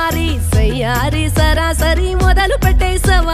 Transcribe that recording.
కుమారి సయ్యారి సరాసరి మొదలు పెట్టి